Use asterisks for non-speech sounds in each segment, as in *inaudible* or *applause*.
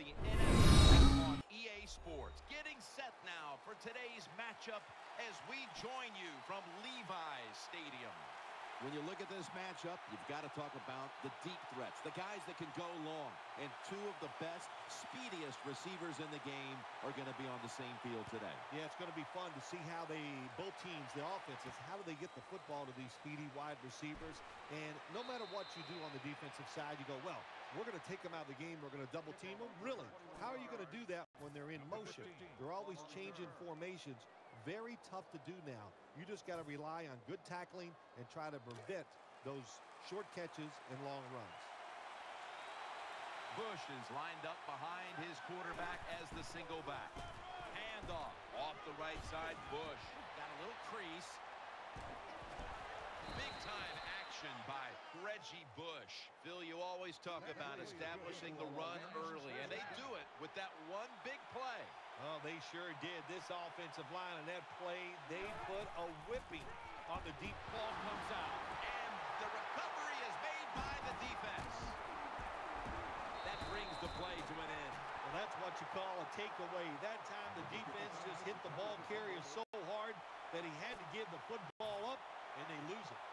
the NFL on EA Sports. Getting set now for today's matchup as we join you from Levi's Stadium. When you look at this matchup, you've got to talk about the deep threats, the guys that can go long. And two of the best, speediest receivers in the game are going to be on the same field today. Yeah, it's going to be fun to see how they, both teams, the offenses, how do they get the football to these speedy wide receivers. And no matter what you do on the defensive side, you go, well, we're going to take them out of the game. We're going to double team them. Really? How are you going to do that when they're in motion? They're always changing formations. Very tough to do now. You just got to rely on good tackling and try to prevent those short catches and long runs. Bush is lined up behind his quarterback as the single back. Handoff off the right side. Bush got a little crease. Big time action by Reggie Bush. Phil, you always talk about establishing the run early, and they do it with that one big play. Oh, they sure did. This offensive line and that play, they put a whipping on the deep ball comes out. And the recovery is made by the defense. That brings the play to an end. Well, that's what you call a takeaway. That time the defense just hit the ball carrier so hard that he had to give the football up, and they lose it.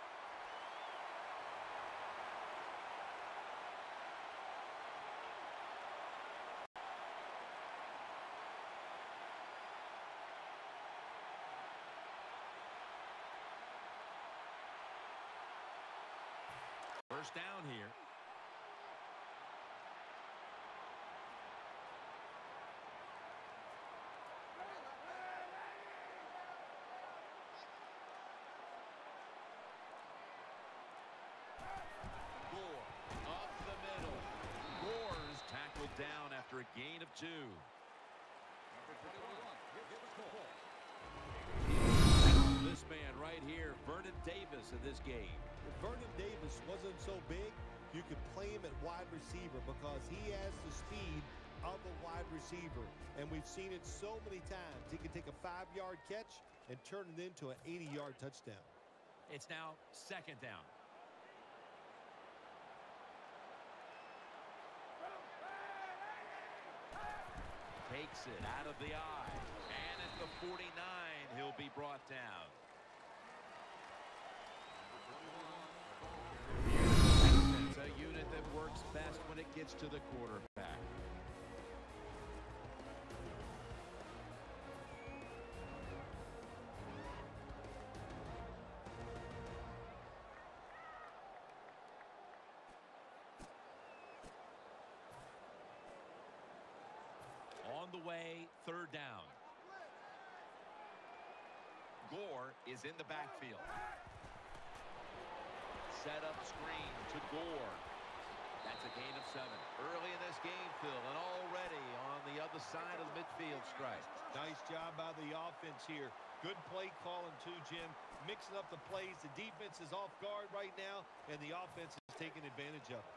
First down here. Down after a gain of two. This man right here, Vernon Davis in this game. Vernon Davis wasn't so big, you could play him at wide receiver because he has the speed of a wide receiver. And we've seen it so many times. He can take a five-yard catch and turn it into an 80-yard touchdown. It's now second down. Takes it out of the I. And at the 49, he'll be brought down. A unit that works best when it gets to the quarterback. On the way, third down. Gore is in the backfield. Set up screen to Gore. That's a gain of seven. Early in this game, Phil, and already on the other side of the midfield stripe. Nice job by the offense here. Good play calling too, Jim. Mixing up the plays. The defense is off guard right now, and the offense is taking advantage of it.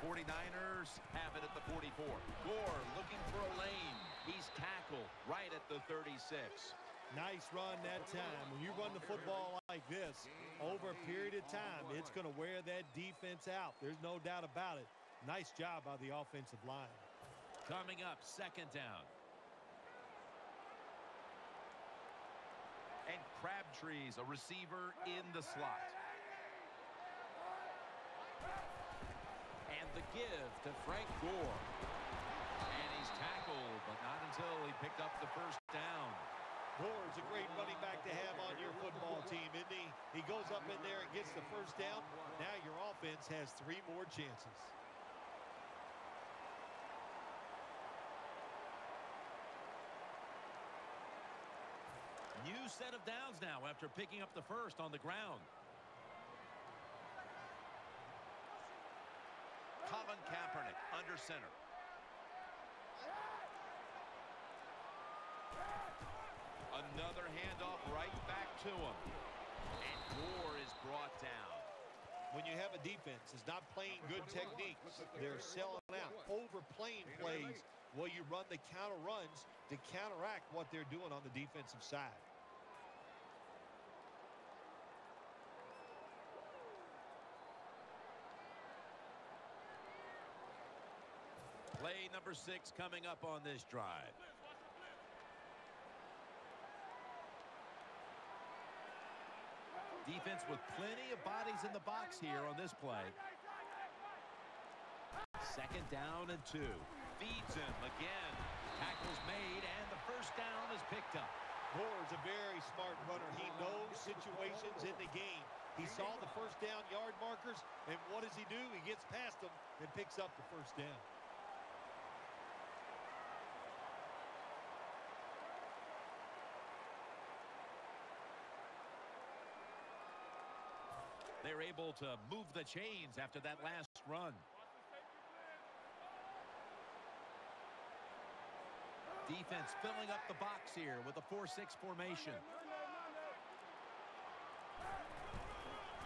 49ers have it at the 44. Gore looking for a lane. He's tackled right at the 36. Nice run that time. When you run the football like this, over a period of time, it's going to wear that defense out. There's no doubt about it. Nice job by the offensive line. Coming up, second down. And Crabtree's a receiver in the slot. And the give to Frank Gore. And he's tackled, but not until he picked up the first down. Gore is a great running back to have on your football team, isn't he? He goes up in there and gets the first down. Now your offense has three more chances. New set of downs now after picking up the first on the ground. Colin Kaepernick under center. Another handoff right back to him. And Gore is brought down. When you have a defense that's not playing good techniques, they're selling out, overplaying plays, Well, you run the counter runs to counteract what they're doing on the defensive side. Play number six coming up on this drive. Defense with plenty of bodies in the box here on this play. Second down and two. Feeds him again. Tackles made, and the first down is picked up. Moore's a very smart runner. He knows situations in the game. He saw the first down yard markers, and what does he do? He gets past them and picks up the first down. They're able to move the chains after that last run. Defense filling up the box here with a 4-6 formation.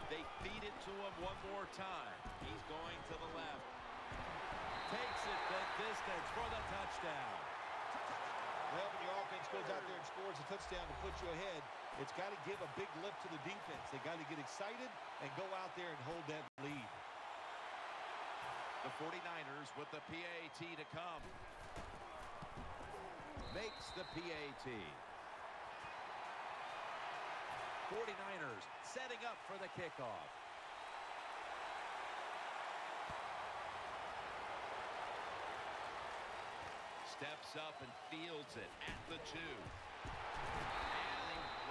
They feed it to him one more time. He's going to the left. Takes it the distance for the touchdown. Well, when your offense goes out there and scores a touchdown to put you ahead, it's got to give a big lift to the defense. They got to get excited and go out there and hold that lead. The 49ers with the PAT to come. Makes the PAT. 49ers setting up for the kickoff. Steps up and fields it at the two.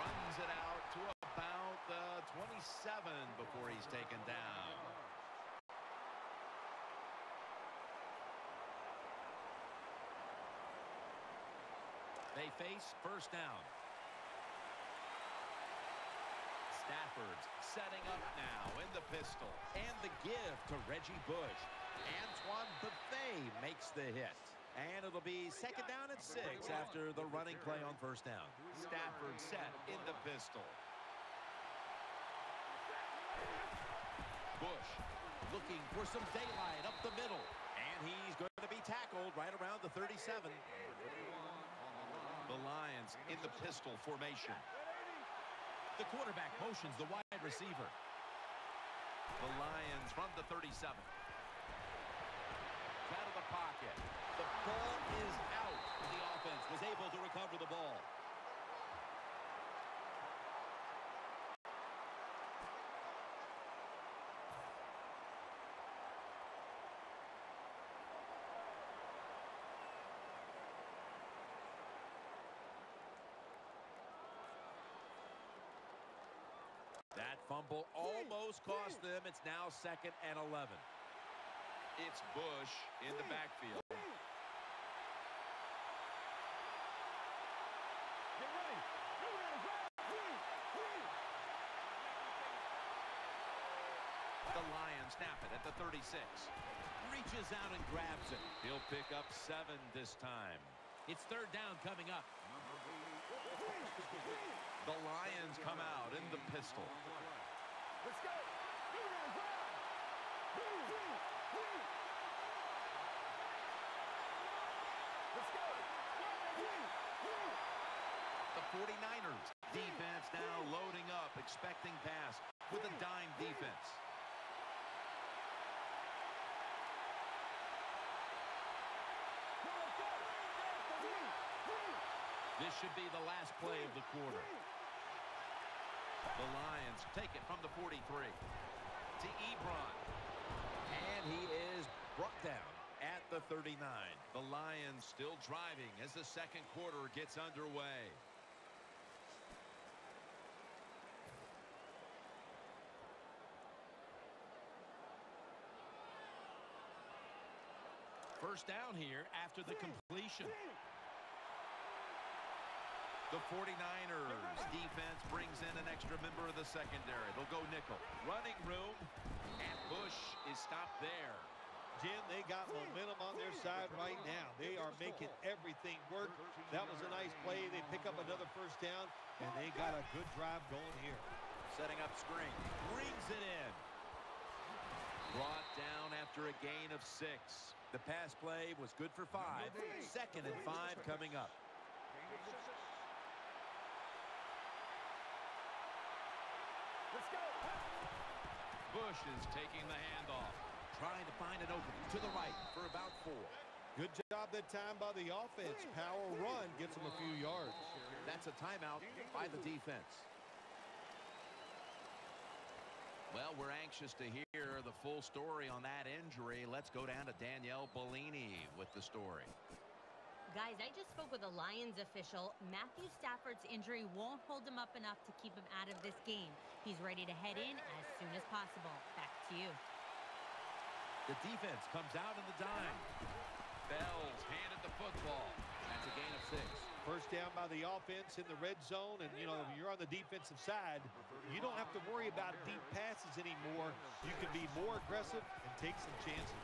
Runs it out to about the 27 before he's taken down. They face first down. Stafford's setting up now in the pistol. And the give to Reggie Bush. Antoine Bethea makes the hit. And it'll be second down at six after the running play on first down. Stafford set in the pistol. Bush looking for some daylight up the middle. And he's going to be tackled right around the 37. The Lions in the pistol formation. The quarterback motions the wide receiver. The Lions from the 37. Out of the pocket. The ball is out. The offense was able to recover the ball. That fumble almost cost them. It's now second and 11. It's Bush in the backfield. The Lions snap it at the 36. Reaches out and grabs it. He'll pick up seven this time. It's third down coming up. The Lions come out in the pistol. Let's go. Let's go. The 49ers defense now loading up, expecting pass with a dime defense. This should be the last play of the quarter. The Lions take it from the 43 to Ebron. And he is brought down at the 39. The Lions still driving as the second quarter gets underway. First down here after the completion. The 49ers defense brings in an extra member of the secondary. They'll go nickel. Running room, and Bush is stopped there. Jim, they got momentum on their side right now. They are making everything work. That was a nice play. They pick up another first down, and they got a good drive going here. Setting up screen. Brings it in. Brought down after a gain of six. The pass play was good for five. Second and five coming up. Let's go. Bush is taking the handoff. Trying to find an opening to the right for about four. Good job that time by the offense. Power run gets them a few yards. That's a timeout by the defense. Well, we're anxious to hear the full story on that injury. Let's go down to Danielle Bellini with the story. Guys, I just spoke with a Lions official. Matthew Stafford's injury won't hold him up enough to keep him out of this game. He's ready to head in as soon as possible. Back to you. The defense comes out in the dime. Bells handed the football. That's a gain of six. First down by the offense in the red zone. And, you know, if you're on the defensive side, you don't have to worry about deep passes anymore. You can be more aggressive and take some chances.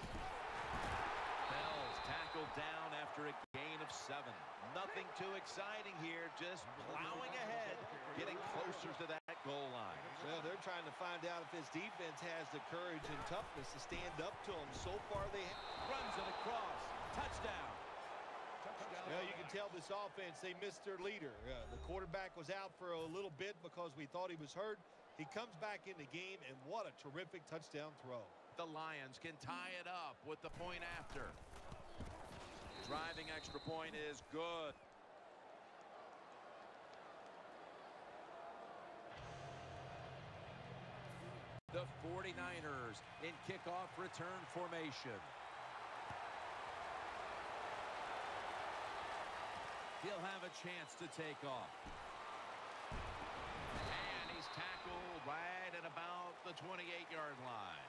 Bells tackled down after a gain of seven. Nothing too exciting here, just plowing ahead, getting closer to that goal line. Well, they're trying to find out if this defense has the courage and toughness to stand up to them. So far, they have. Runs it across. Touchdown. Well, you can tell this offense, they missed their leader. Uh, the quarterback was out for a little bit because we thought he was hurt. He comes back in the game, and what a terrific touchdown throw. The Lions can tie it up with the point after. Driving extra point is good. The 49ers in kickoff return formation. He'll have a chance to take off. And he's tackled right at about the 28-yard line.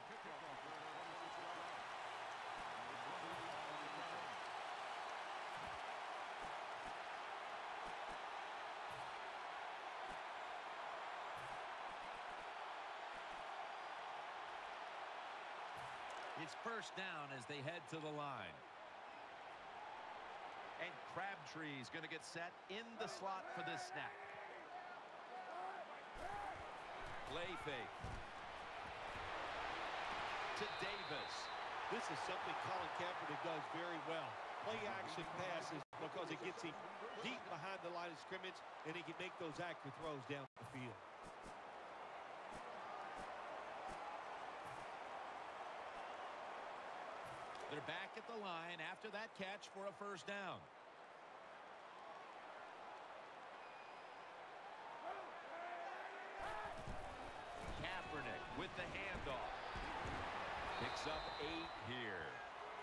It's first down as they head to the line. And Crabtree's going to get set in the slot for this snap. Play fake. To Davis. This is something Colin Kaepernick does very well. Play action passes because it gets him deep behind the line of scrimmage, and he can make those accurate throws down the field. They're back at the line after that catch for a first down. Kaepernick with the handoff. Picks up eight here.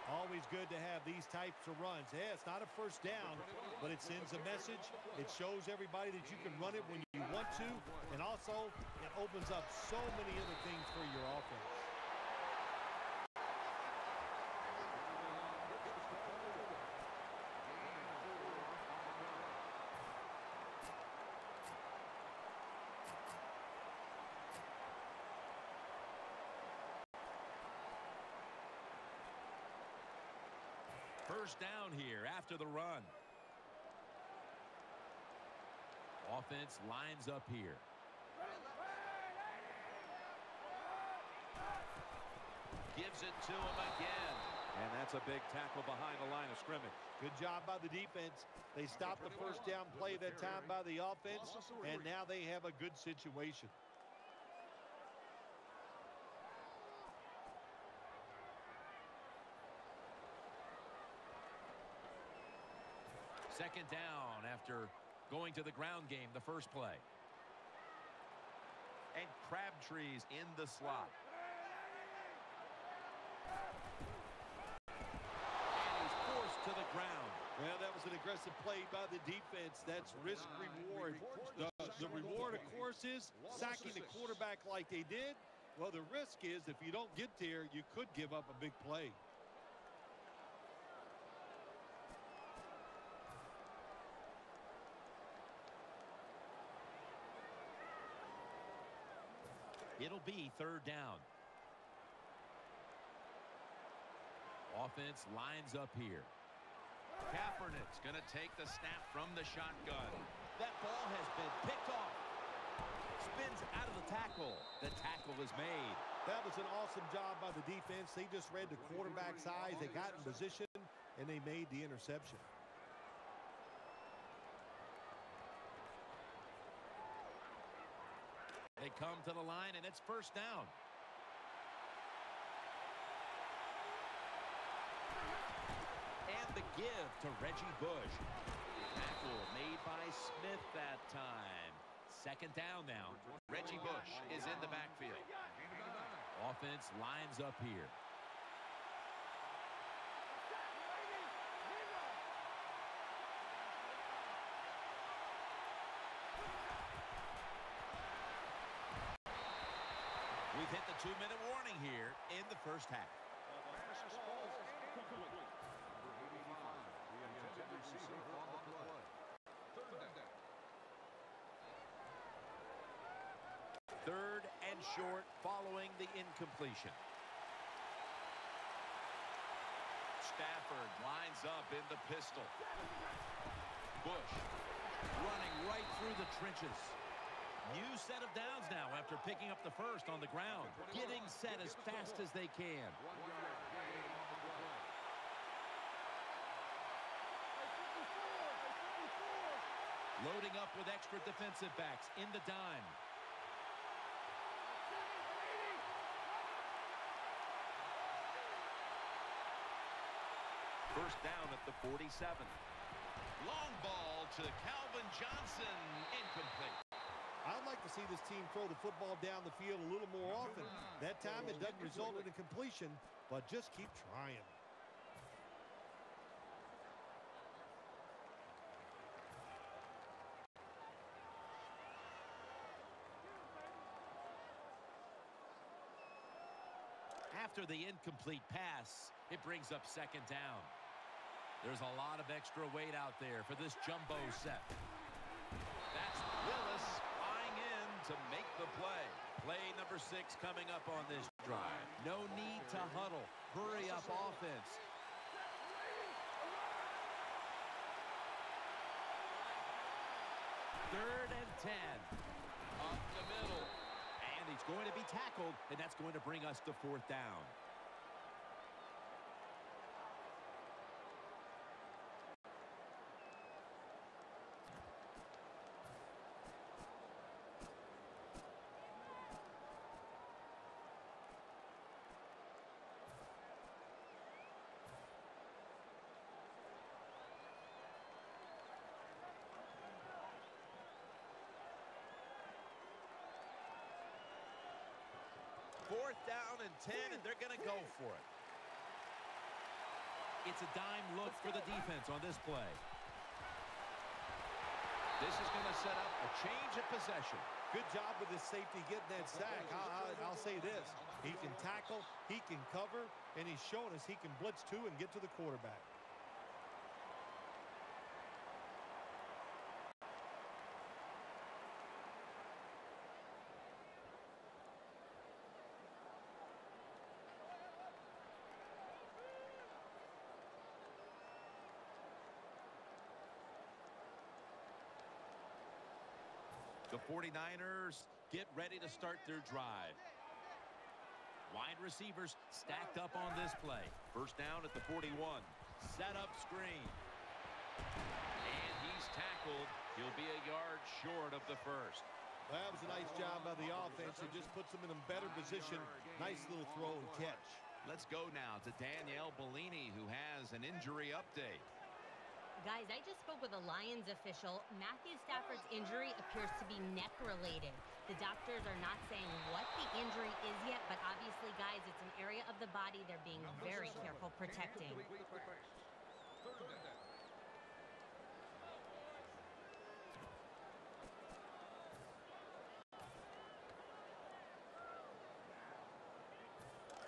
Always good to have these types of runs. Yeah, it's not a first down, but it sends a message. It shows everybody that you can run it when you want to, and also it opens up so many other things for your offense. First down here after the run. Offense lines up here. Gives it to him again. And that's a big tackle behind the line of scrimmage. Good job by the defense. They stopped the first down play that time by the offense, and now they have a good situation. Second down after going to the ground game the first play. And Crabtree's in the slot. And he's forced to the ground. Well, that was an aggressive play by the defense. That's risk ah, reward. The, the reward, of course, is sacking the quarterback like they did. Well, the risk is if you don't get there, you could give up a big play. It'll be third down. Offense lines up here. Kaepernick's going to take the snap from the shotgun. That ball has been picked off. Spins out of the tackle. The tackle is made. That was an awesome job by the defense. They just read the quarterback's eyes. They got in position, and they made the interception. Come to the line, and it's first down. And the give to Reggie Bush. Tackle made by Smith that time. Second down now. Reggie Bush is in the backfield. Offense lines up here. Two-minute warning here in the first half. Third and short following the incompletion. Stafford lines up in the pistol. Bush running right through the trenches. New set of downs now after picking up the first on the ground. Getting set as fast as they can. Loading up with extra defensive backs in the dime. First down at the 47. Long ball to Calvin Johnson. Incomplete. I'd like to see this team throw the football down the field a little more often. That time it doesn't result in a completion, but just keep trying. After the incomplete pass, it brings up second down. There's a lot of extra weight out there for this jumbo set. That's Willis flying in to make the play. Play number six coming up on this drive. No need to huddle. Hurry up offense. Third and ten. Up the middle. And he's going to be tackled, and that's going to bring us to fourth down. Fourth down and 10, and they're going to go for it. It's a dime look for the defense on this play. This is going to set up a change of possession. Good job with his safety getting that sack. I'll, I'll, I'll say this. He can tackle, he can cover, and he's shown us he can blitz too and get to the quarterback. 49ers get ready to start their drive. Wide receivers stacked up on this play. First down at the 41. Set up screen. And he's tackled. He'll be a yard short of the first. That was a nice job by the offense. It just puts them in a better position. Nice little throw and catch. Let's go now to Danielle Bellini, who has an injury update. Guys, I just spoke with a Lions official. Matthew Stafford's injury appears to be neck-related. The doctors are not saying what the injury is yet, but obviously, guys, it's an area of the body they're being very careful protecting.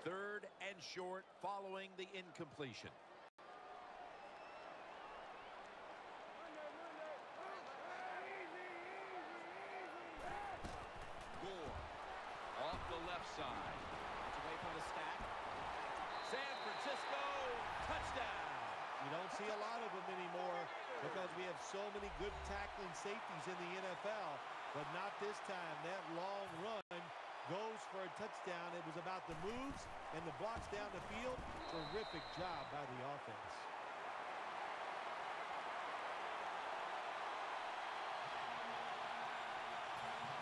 Third and short following the incompletion. Gore off the left side. It's away from the stack. San Francisco, touchdown. You don't see a lot of them anymore because we have so many good tackling safeties in the NFL, but not this time. That long run goes for a touchdown. It was about the moves and the blocks down the field. Terrific job by the offense.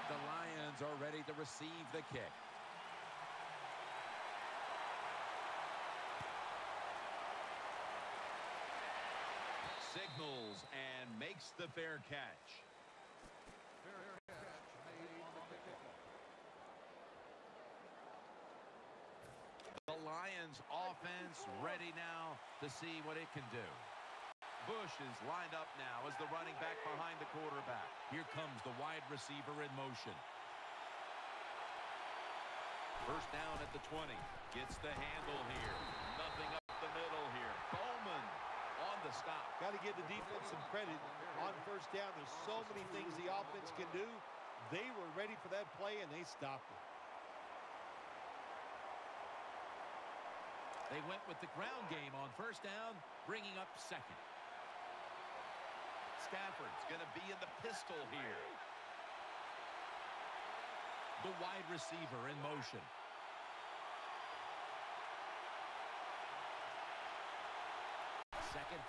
The Lions are ready to receive the kick. Signals and makes the fair catch. The Lions offense ready now to see what it can do. Bush is lined up now as the running back behind the quarterback. Here comes the wide receiver in motion. First down at the 20. Gets the handle here. Nothing up the middle here. Bowman stop. Got to give the defense some credit on first down. There's so many things the offense can do. They were ready for that play, and they stopped it. They went with the ground game on first down, bringing up second. Stafford's going to be in the pistol here. The wide receiver in motion. Second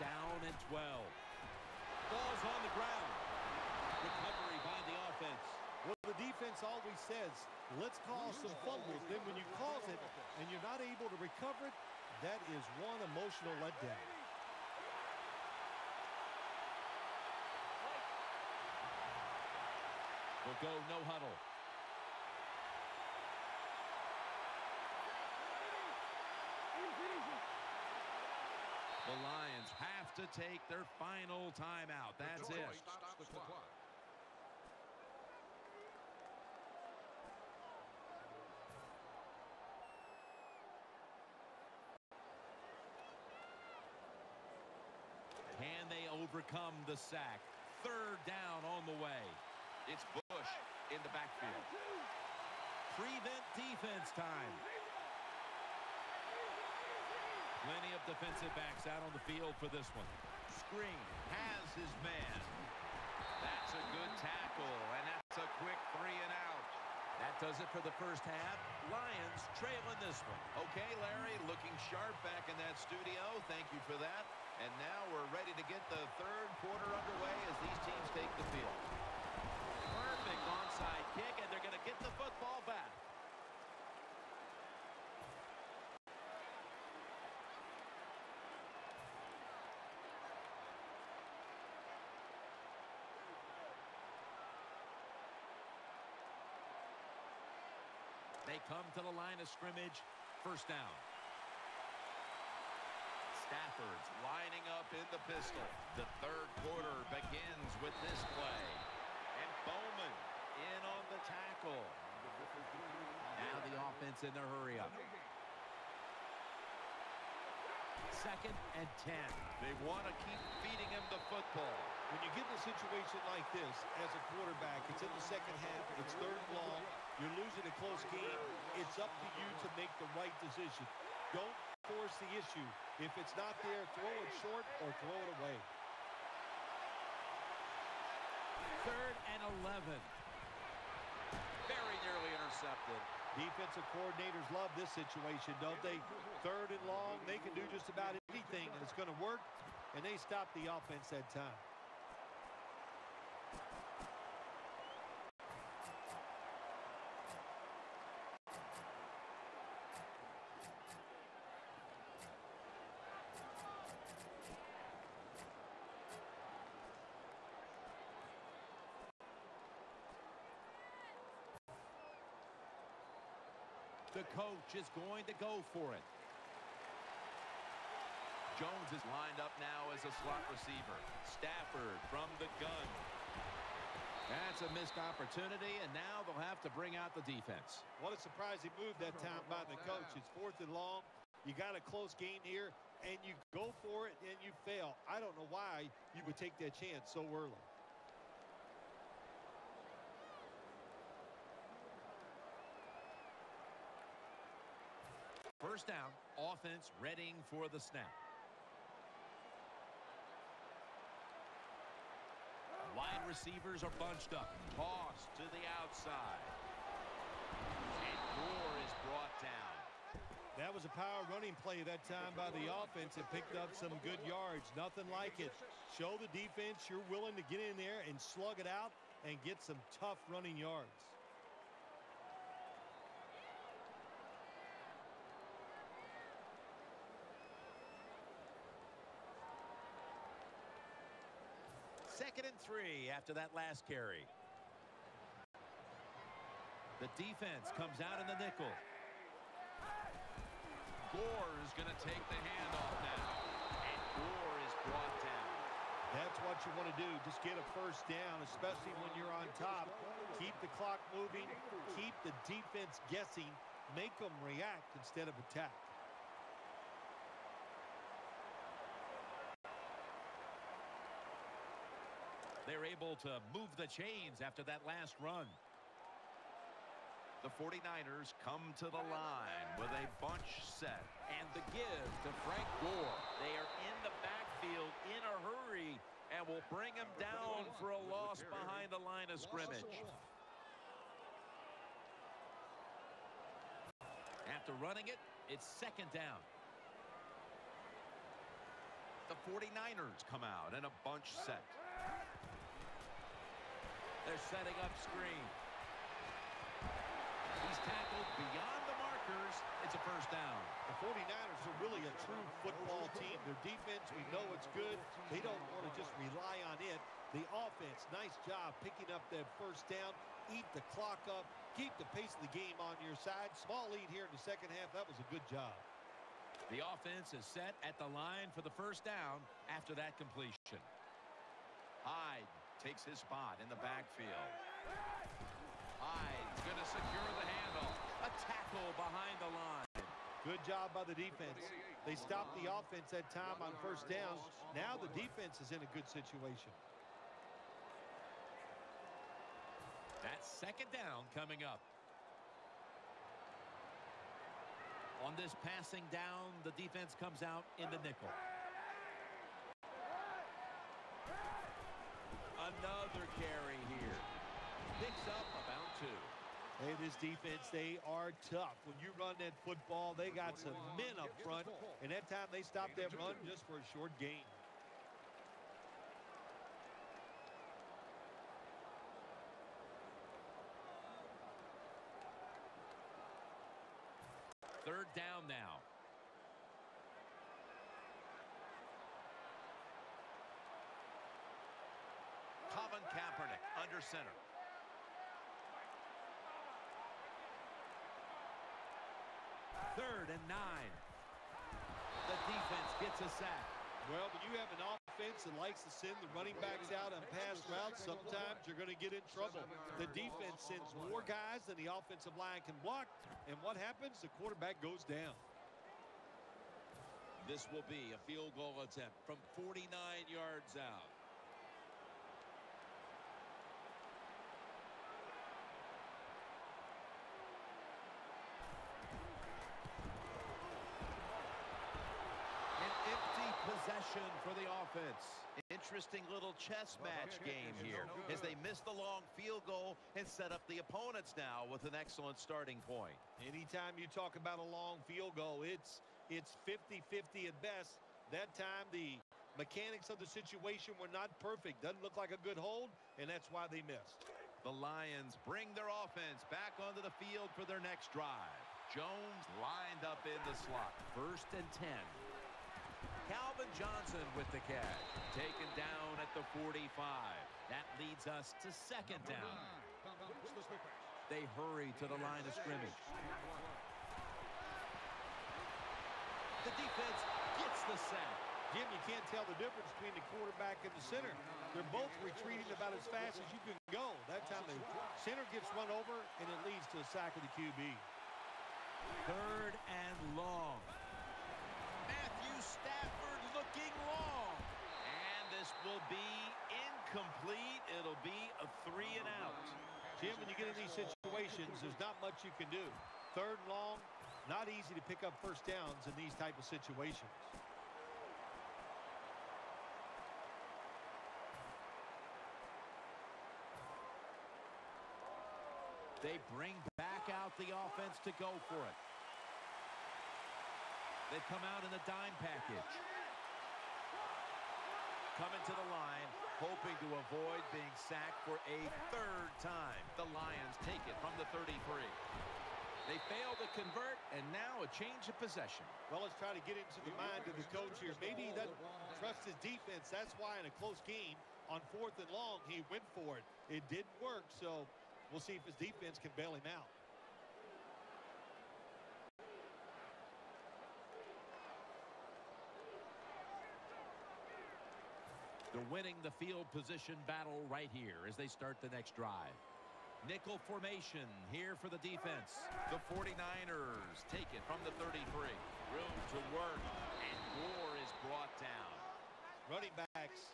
down and 12. Ball's on the ground. Recovery by the offense. Well, the defense always says, let's cause some fumbles. Then when you cause it and you're not able to recover it, that is one emotional letdown. Will go no huddle. The Lions have to take their final timeout. That's it. Can they overcome the sack? Third down on the way. It's Bush in the backfield. Prevent defense time. Plenty of defensive backs out on the field for this one. Screen has his man. That's a good tackle, and that's a quick three and out. That does it for the first half. Lions trailing this one. Okay, Larry, looking sharp back in that studio. Thank you for that. And now we're ready to get the third quarter underway as these teams take the field. Perfect onside kick, and they're going to get the football back. They come to the line of scrimmage. First down. Stafford's lining up in the pistol. The third quarter begins with this play. And Bowman in on the tackle. Now the offense in their hurry up. Second and 10. They want to keep feeding him the football. When you get in a situation like this as a quarterback, it's in the second half, it's third and long, you're losing a close game, it's up to you to make the right decision. Don't force the issue. If it's not there, throw it short or throw it away. Third and 11. Very nearly intercepted. Defensive coordinators love this situation, don't they? Third and long, they can do just about anything, and it's going to work, and they stop the offense that time. The coach is going to go for it. Jones is lined up now as a slot receiver. Stafford from the gun. That's a missed opportunity, and now they'll have to bring out the defense. What a surprising move that time by the coach. It's fourth and long. You got a close game here, and you go for it, and you fail. I don't know why you would take that chance so early. first down. Offense readying for the snap. Wide receivers are bunched up. Toss to the outside. And Gore is brought down. That was a power running play that time by the offense. It picked up some good yards. Nothing like it. Show the defense you're willing to get in there and slug it out and get some tough running yards. Three after that last carry. The defense comes out in the nickel. Gore is going to take the handoff now. And Gore is brought down. That's what you want to do. Just get a first down, especially when you're on top. Keep the clock moving. Keep the defense guessing. Make them react instead of attack. They're able to move the chains after that last run. The 49ers come to the line with a bunch set. And the give to Frank Gore. They are in the backfield in a hurry and will bring him down for a loss behind the line of scrimmage. After running it, it's second down. The 49ers come out in a bunch set. They're setting up screen. He's tackled beyond the markers. It's a first down. The 49ers are really a true football team. Their defense, we know it's good. They don't want to just rely on it. The offense, nice job picking up that first down. Eat the clock up. Keep the pace of the game on your side. Small lead here in the second half. That was a good job. The offense is set at the line for the first down after that completion. Hyde takes his spot in the backfield. Hyde's going to secure the handle. A tackle behind the line. Good job by the defense. They stopped the offense that time on first down. Now the defense is in a good situation. That's second down coming up. On this passing down, the defense comes out in the nickel. Another carry here. Picks up about two. Hey, this defense, they are tough. When you run that football, they got some men up front, and that time they stopped that run just for a short gain. Third down now. Colin Kaepernick under center. Third and nine. The defense gets a sack. Well, when you have an offense that likes to send the running backs out on pass routes, sometimes you're going to get in trouble. The defense sends more guys than the offensive line can block, and what happens? The quarterback goes down. This will be a field goal attempt from 49 yards out. An empty possession for the offense. Interesting little chess match *laughs* game here as they miss the long field goal and set up the opponents now with an excellent starting point. Anytime you talk about a long field goal, it's it's 50-50 at best. That time, the mechanics of the situation were not perfect. Doesn't look like a good hold, and that's why they missed. The Lions bring their offense back onto the field for their next drive. Jones lined up in the slot. First and 10. Calvin Johnson with the catch. Taken down at the 45. That leads us to second down. They hurry to the line of scrimmage. The defense gets the sack. Jim, you can't tell the difference between the quarterback and the center. They're both retreating about as fast as you can go. That time the center gets run over, and it leads to a sack of the QB. Third and long. Stafford looking long. And this will be incomplete. It'll be a three and out. Jim, when you get in these situations, there's not much you can do. Third and long, not easy to pick up first downs in these type of situations. They bring back out the offense to go for it. They've come out in the dime package. Coming to the line, hoping to avoid being sacked for a third time. The Lions take it from the 33. They fail to convert, and now a change of possession. Well, let's try to get into the mind of the coach here. Maybe he doesn't trust his defense. That's why in a close game, on fourth and long, he went for it. It didn't work, so we'll see if his defense can bail him out. They're winning the field position battle right here as they start the next drive. Nickel formation here for the defense. The 49ers take it from the 33. Room to work, and Gore is brought down. Running backs,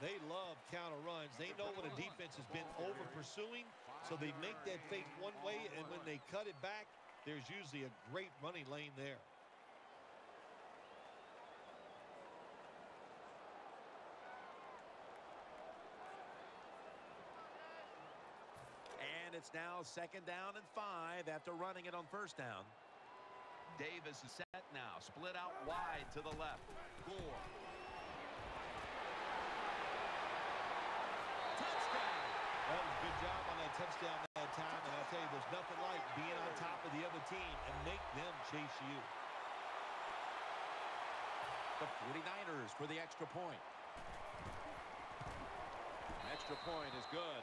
they love counter runs. They know when a defense has been over pursuing, so they make that fake one way, and when they cut it back, there's usually a great running lane there. And it's now second down and five after running it on first down. Davis is set now. Split out wide to the left. Gore. Touchdown! That was good job on that touchdown that time, and I'll tell you, there's nothing like being on top of the other team and make them chase you. The 49ers for the extra point. An Extra point is good.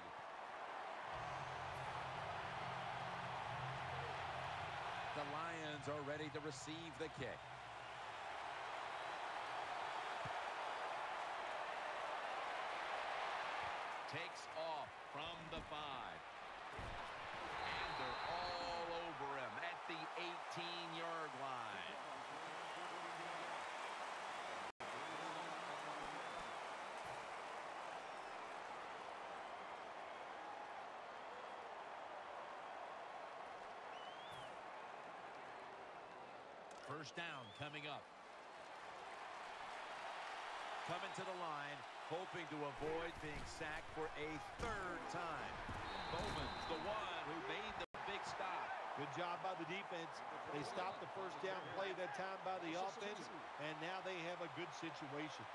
The Lions are ready to receive the kick. Takes off from the five. And they're all over him at the 18-yard line. First down coming up. Coming to the line, hoping to avoid being sacked for a third time. Bowman's the one who made the big stop. Good job by the defense. They stopped the first down play that time by the offense, and now they have a good situation.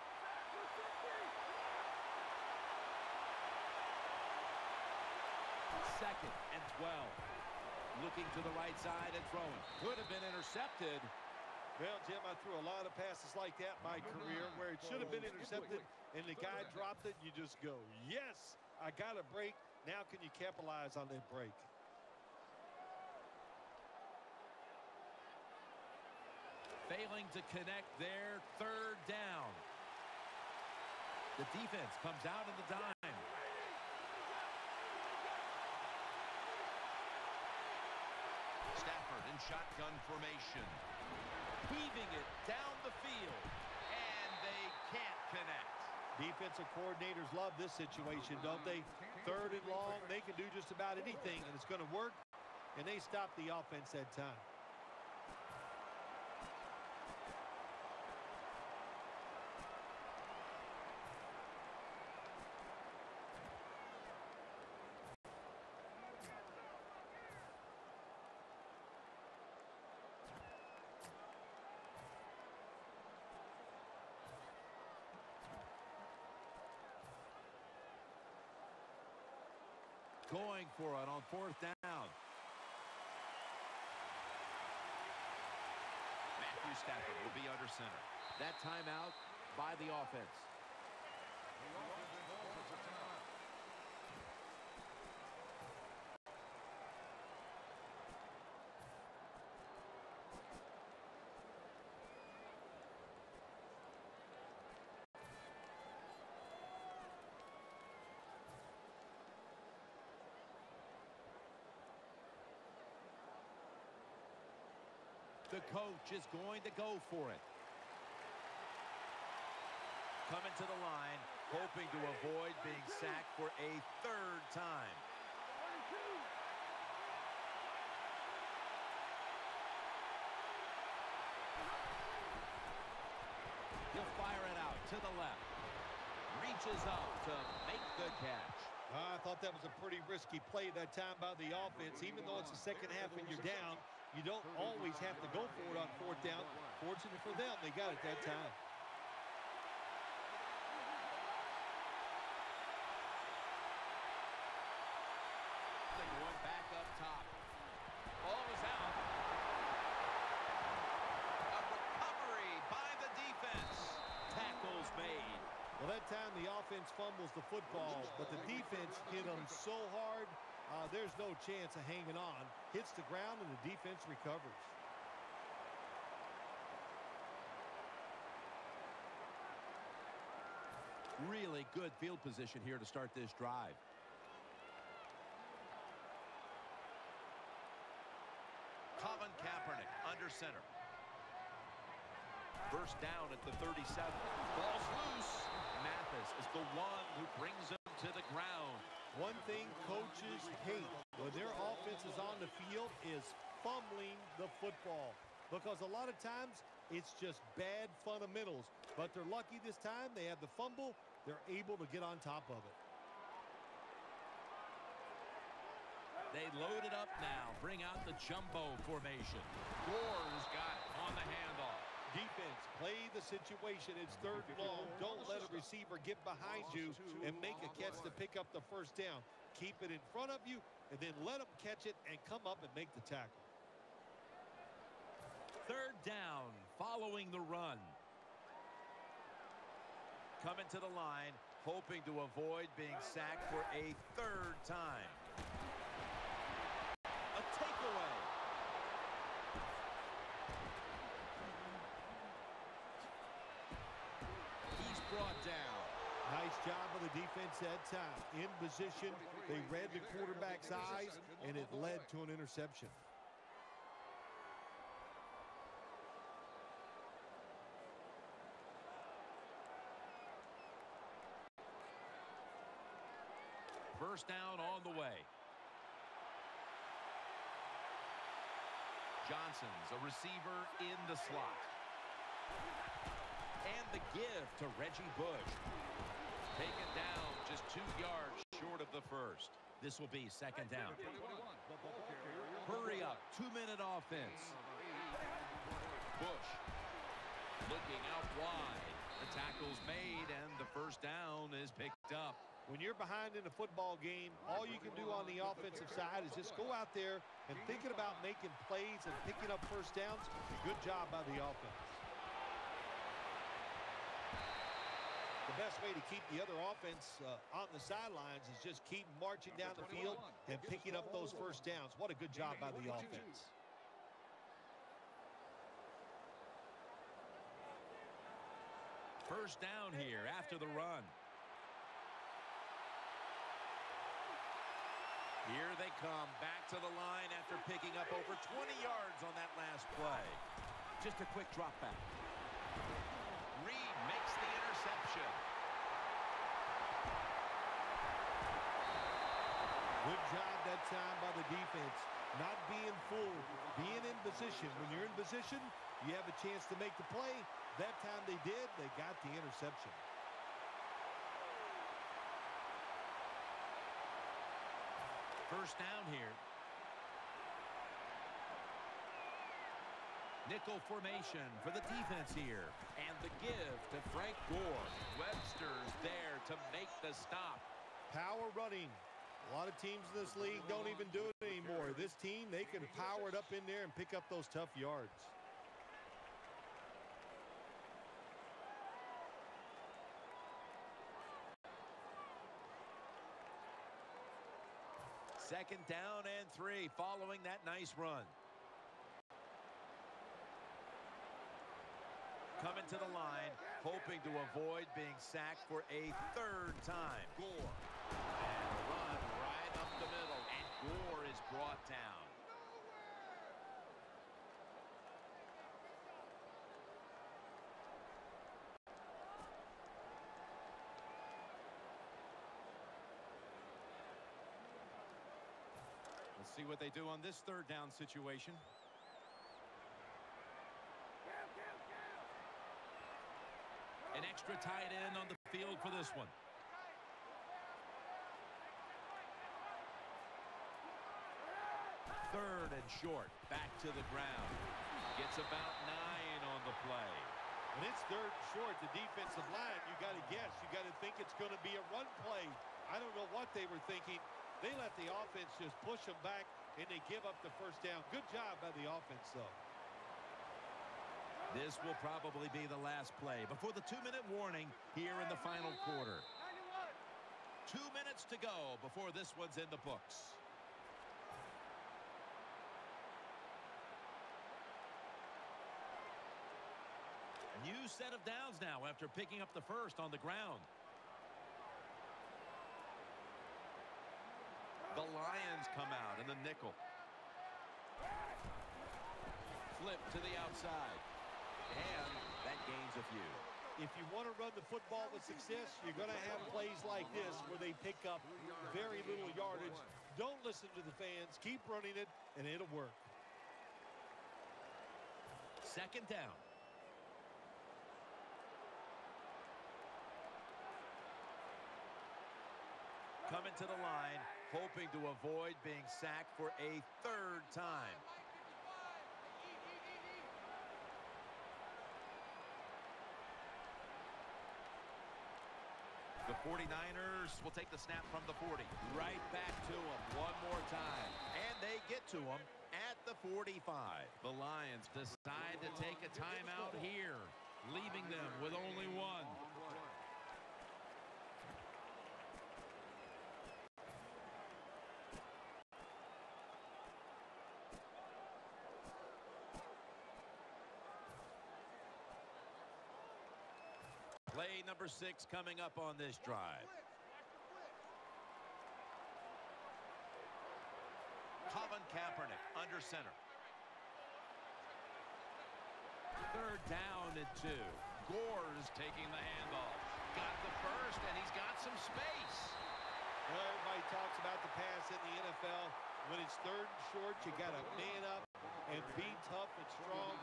Second and 12. Looking to the right side and throwing. Could have been intercepted. Well, Jim, I threw a lot of passes like that in my career where it should have been intercepted, and the guy dropped it. You just go, yes, I got a break. Now can you capitalize on that break? Failing to connect there, third down. The defense comes out of the dime. Stafford in shotgun formation. Heaving it down the field. And they can't connect. Defensive coordinators love this situation, don't they? Third and long, they can do just about anything, and it's going to work, and they stop the offense that time. Going for it on fourth down. Matthew Stafford will be under center. That timeout by the offense. Coach is going to go for it. Coming to the line, hoping to avoid being sacked for a third time. He'll fire it out to the left. Reaches up to make the catch. I thought that was a pretty risky play that time by the offense. Even though it's the second half and you're down, you don't always have to go for it on fourth down. Fortunate for them, they got it that time. Going back up top. Ball is out. A recovery by the defense. Tackles made. Well, that time the offense fumbles the football, but the defense hit them so hard, uh, there's no chance of hanging on. Hits the ground, and the defense recovers. Really good field position here to start this drive. Colin Kaepernick under center. First down at the 37. Ball's loose. Mathis is the one who brings him to the ground. One thing coaches hate when their offense is on the field is fumbling the football. Because a lot of times, it's just bad fundamentals. But they're lucky this time. They have the fumble. They're able to get on top of it. They load it up now. Bring out the jumbo formation. Gore's got it. Defense, play the situation. It's third long. Don't let a receiver get behind you and make a catch to pick up the first down. Keep it in front of you, and then let them catch it and come up and make the tackle. Third down following the run. Coming to the line, hoping to avoid being sacked for a third time. A takeaway. He's brought down. Nice job of the defense that time. In position, they read the quarterback's eyes, and it led to an interception. First down on the way. Johnson's a receiver in the slot. And the give to Reggie Bush. Taken down just two yards short of the first. This will be second down. Hurry up. Two-minute offense. Bush looking out wide. The tackle's made, and the first down is picked up. When you're behind in a football game, all you can do on the offensive side is just go out there and thinking about making plays and picking up first downs. Good job by the offense. The best way to keep the other offense uh, on the sidelines is just keep marching down the field and picking up those first downs. What a good job by the offense. First down here after the run. Here they come back to the line after picking up over 20 yards on that last play. Just a quick drop back. Reid makes the interception. Good job that time by the defense. Not being fooled, being in position. When you're in position, you have a chance to make the play. That time they did, they got the interception. First down here. Nickel formation for the defense here. And the give to Frank Gore. Webster's there to make the stop. Power running. A lot of teams in this league don't even do it anymore. This team, they can power it up in there and pick up those tough yards. Second down and three following that nice run. Coming to the line, hoping to avoid being sacked for a third time. Gore. And run right up the middle. And Gore is brought down. Let's see what they do on this third down situation. An extra tight end on the field for this one. Third and short. Back to the ground. Gets about nine on the play. When it's third and short, the defensive line, you got to guess. You got to think it's going to be a run play. I don't know what they were thinking. They let the offense just push them back, and they give up the first down. Good job by the offense, though. This will probably be the last play before the two-minute warning here in the final quarter. Two minutes to go before this one's in the books. New set of downs now after picking up the first on the ground. The Lions come out in the nickel. Flip to the outside. And that gains a few. If you want to run the football with success, you're going to have plays like this where they pick up very little yardage. Don't listen to the fans. Keep running it, and it'll work. Second down. Coming to the line, hoping to avoid being sacked for a third time. The 49ers will take the snap from the 40. Right back to him one more time. And they get to him at the 45. The Lions decide to take a timeout here, leaving them with only one. Play number six coming up on this drive. Colin Kaepernick under center. Third down and two. Gore's taking the handoff. Got the first, and he's got some space. Well, everybody talks about the pass in the NFL. When it's third and short, you got to man up and be tough and strong.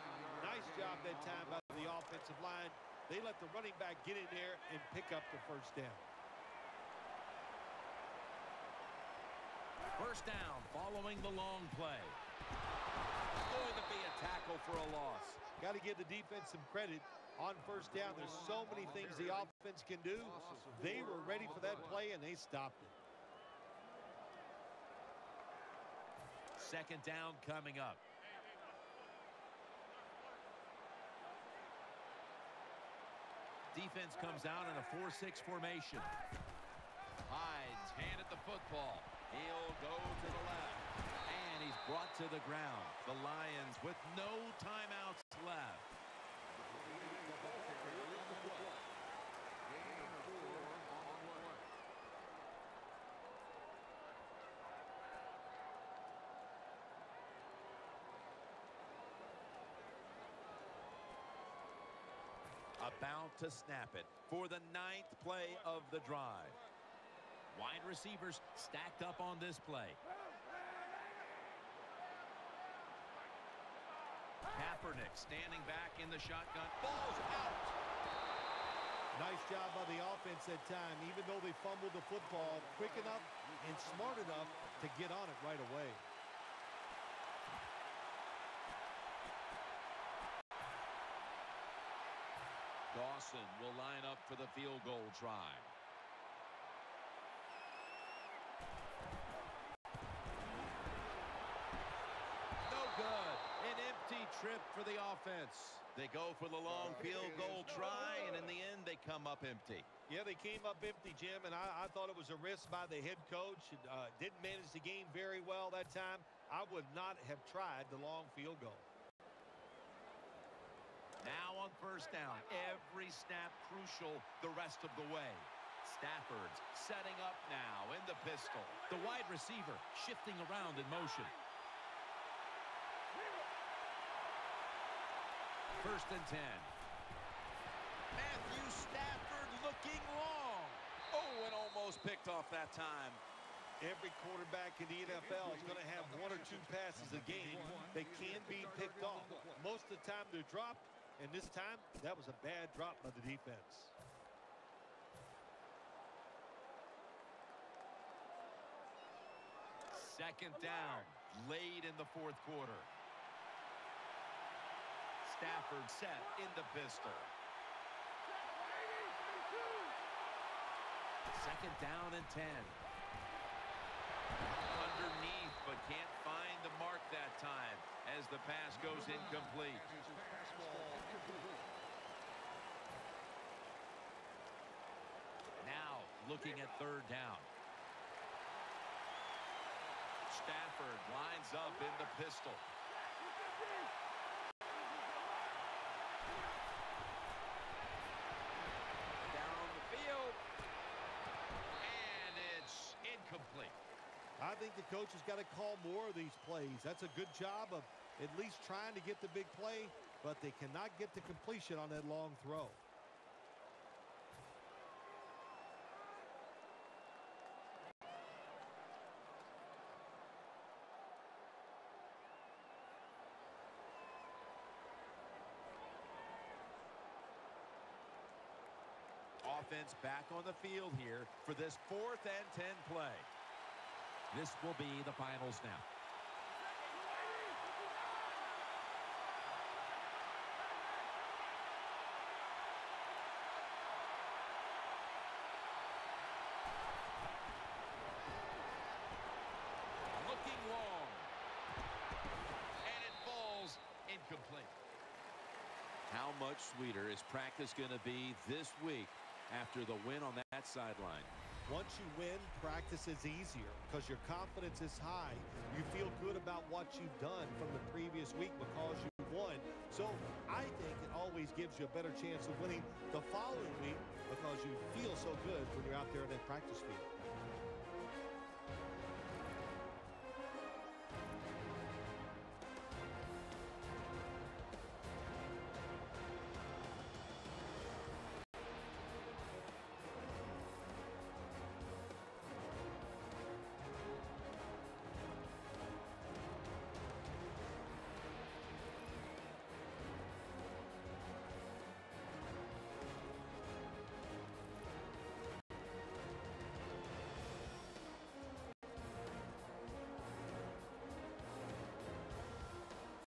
Nice job that time by the offensive line. They let the running back get in there and pick up the first down. First down following the long play. Going to be a tackle for a loss. Got to give the defense some credit on first down. There's so many things the offense can do. They were ready for that play, and they stopped it. Second down coming up. Defense comes out in a 4-6 formation. Hyde's handed the football. He'll go to the left. And he's brought to the ground. The Lions with no timeouts left. About to snap it for the ninth play of the drive. Wide receivers stacked up on this play. Kaepernick standing back in the shotgun. Ball's out. Nice job by the offense that time. Even though they fumbled the football, quick enough and smart enough to get on it right away. Dawson will line up for the field goal try. No good. An empty trip for the offense. They go for the long field goal try, and in the end, they come up empty. Yeah, they came up empty, Jim, and I, I thought it was a risk by the head coach. Uh, didn't manage the game very well that time. I would not have tried the long field goal. Now on first down, every snap crucial the rest of the way. Stafford's setting up now in the pistol. The wide receiver shifting around in motion. First and 10. Matthew Stafford looking long. Oh, and almost picked off that time. Every quarterback in the NFL is going to have one or two passes a game that can be picked off. Most of the time they're dropped, and this time that was a bad drop by the defense. Second down. late in the fourth quarter. Stafford set in the pistol. Second down and 10. Underneath, but can't find the mark that time as the pass goes incomplete. Now looking at third down. Stafford lines up in the pistol. Down the field. And it's incomplete. I think the coach has got to call more of these plays. That's a good job of at least trying to get the big play, but they cannot get the completion on that long throw. Offense back on the field here for this fourth and 10 play. This will be the final snap. Looking long. And it falls incomplete. How much sweeter is practice going to be this week after the win on that sideline? Once you win, practice is easier because your confidence is high. You feel good about what you've done from the previous week because you won. So I think it always gives you a better chance of winning the following week because you feel so good when you're out there in that practice field.